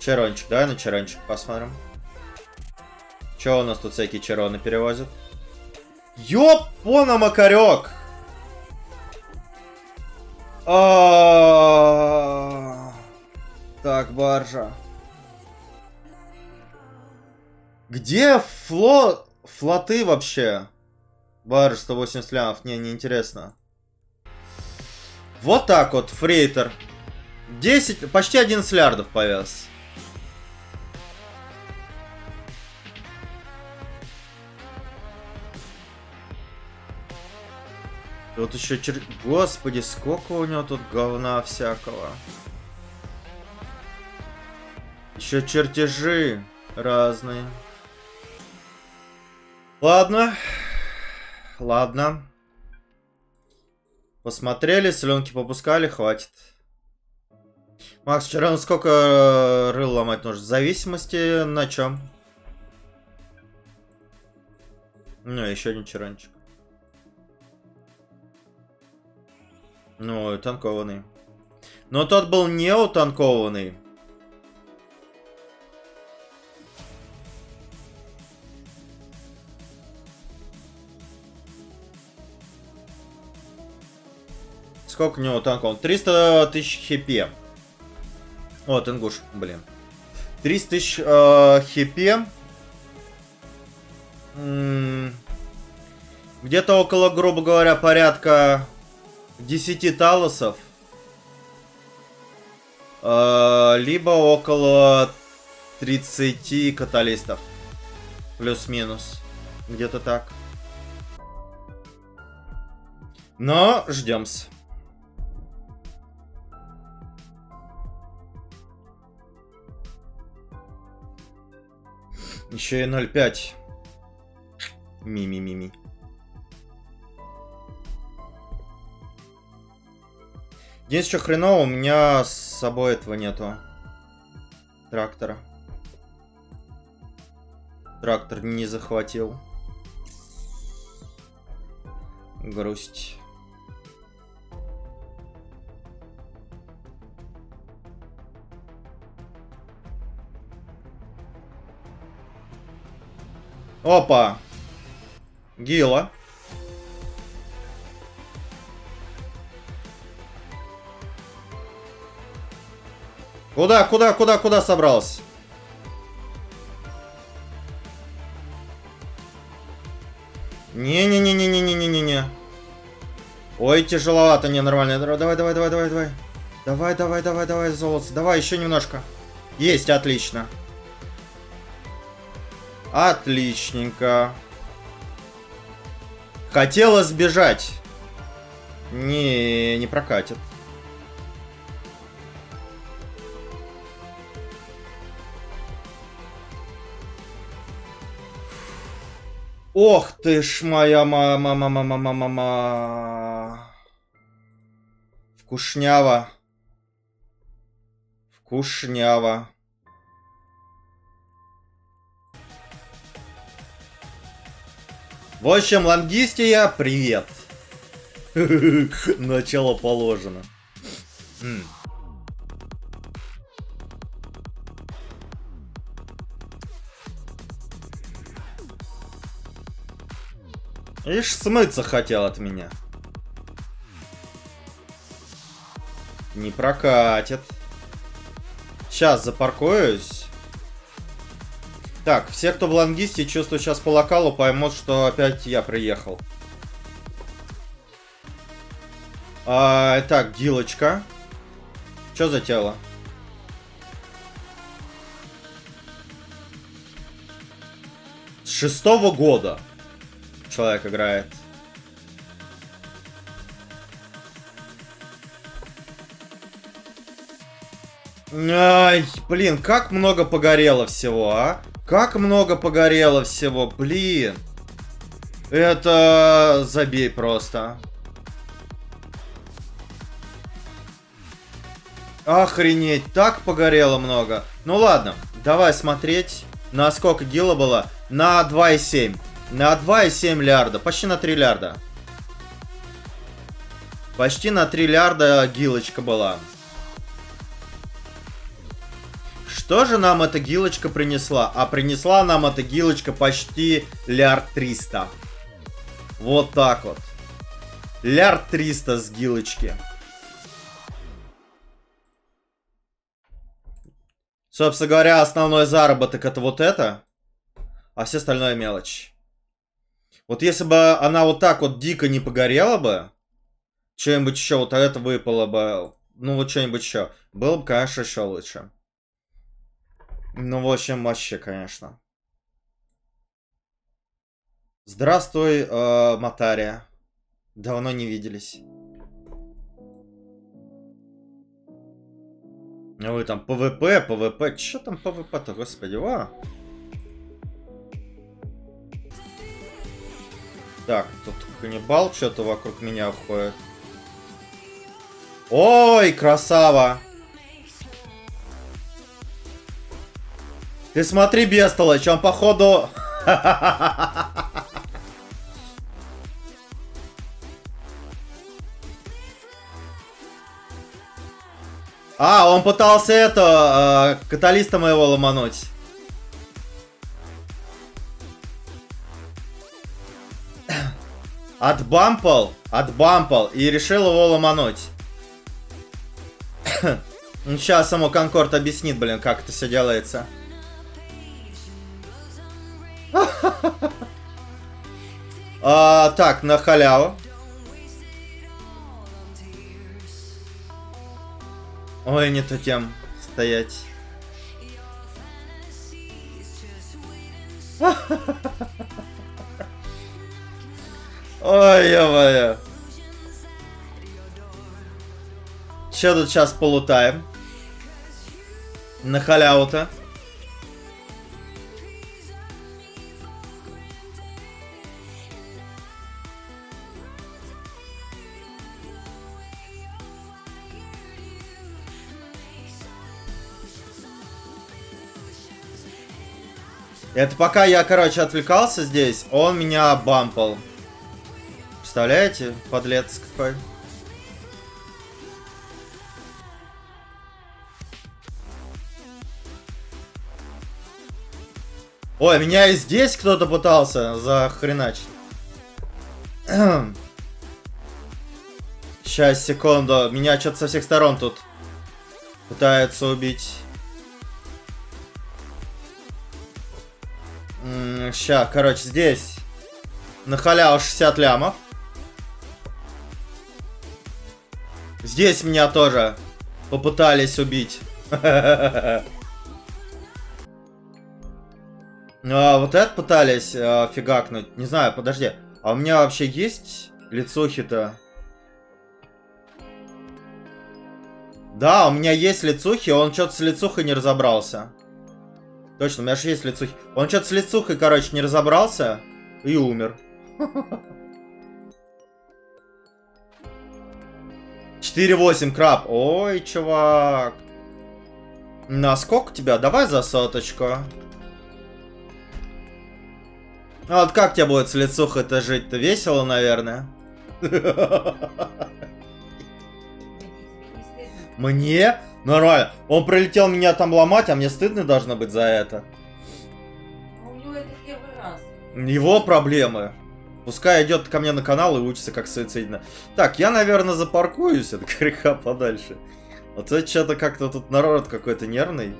Черончик, давай на черончик посмотрим. Че у нас тут всякие чероны перевозят? Ёпона макарек! Так, баржа. Где флот... флоты вообще? Барж 180 лямов. Не, не интересно. Вот так вот, фрейтер. 10, почти 11 лярдов повез. Тут еще чер... Господи, сколько у него тут говна всякого. Еще чертежи разные. Ладно. Ладно. Посмотрели, соленки попускали, хватит. Макс, вчера сколько рыл ломать нужно? В зависимости на чем. Ну, еще один черанчик. Ну, танкованный. Но тот был не утанкованный. Сколько у него танков? 300 тысяч хп. О, тенгуш, блин. 300 тысяч э, хп. Где-то около, грубо говоря, порядка 10 талосов. Э, либо около 30 каталистов. Плюс-минус. Где-то так. Но ждем-с. Еще и 0,5. Ми-ми-ми-ми. Единственное, что хреново, у меня с собой этого нету. Трактора. Трактор не захватил. Грусть. Опа! Гила. Куда, куда, куда, куда собрался? Не-не-не-не-не-не-не-не. Ой, тяжеловато, не нормально. Давай, давай, давай, давай, давай. Давай, давай, давай, давай, золото. Давай, еще немножко. Есть, отлично. Отличненько. Хотела сбежать. Не, не прокатит. Ох ты ж моя мама, мама, мама, мама. Вкушнява. Вкушнява. В общем, Лангистия, привет. Начало положено. Ишь, смыться хотел от меня. Не прокатит. Сейчас запаркуюсь. Так, все, кто в лангисте, чувствую сейчас по локалу, поймут, что опять я приехал. А, так, гилочка. Что за тело? С шестого года человек играет. Ай, блин, как много погорело всего, а? Как много погорело всего, блин. Это забей просто. Охренеть, так погорело много. Ну ладно, давай смотреть, на сколько гила было. На 2,7. На 2,7 лярда, почти на 3 лярда. Почти на 3 лярда гилочка была. Что же нам эта гилочка принесла? А принесла нам эта гилочка почти лярд 300. Вот так вот. Лярд 300 с гилочки. Собственно говоря, основной заработок это вот это, а все остальное мелочь. Вот если бы она вот так вот дико не погорела бы, что-нибудь еще, вот это выпало бы, ну вот что-нибудь еще, было бы, конечно, еще лучше. Ну, в общем, вообще, конечно. Здравствуй, э, Матария. Давно не виделись. Вы там PvP, PvP. Че там PvP -то, господи, ва? Так, тут каннибал что-то вокруг меня ходит. Ой, красава! Ты смотри, бестолочь, он походу... А, он пытался это, э, каталиста моего ломануть. Отбампал, отбампал и решил его ломануть. ну, сейчас само Конкорд объяснит, блин, как это все делается. а, так, на халяву. Ой, не то тем стоять. Ой, ё-моё. Че тут сейчас полутаем? На халяву-то. Это пока я, короче, отвлекался здесь, он меня бампал. Представляете, подлец какой. Ой, меня и здесь кто-то пытался захреначить. Сейчас, секунду. Меня что-то со всех сторон тут пытаются убить. Ща, короче, здесь на халяву 60 лямов. Здесь меня тоже попытались убить. А, вот это пытались а, фигакнуть. Не знаю, подожди. А у меня вообще есть лицухи-то? Да, у меня есть лицухи, он что-то с лицухой не разобрался. Точно, у меня же есть лицухи. Он что-то с лицухой, короче, не разобрался и умер. Четыре восемь краб. Ой, чувак. На сколько тебя? Давай за соточку. Ну вот как тебе будет с лицухой-то жить-то? Весело, наверное. Мне? Нормально. Он прилетел меня там ломать, а мне стыдно должно быть за это. А у него это первый раз. Его проблемы. Пускай идет ко мне на канал и учится как суицидно. Так, я, наверное, запаркуюсь от греха подальше. Вот это что-то как-то тут народ какой-то нервный.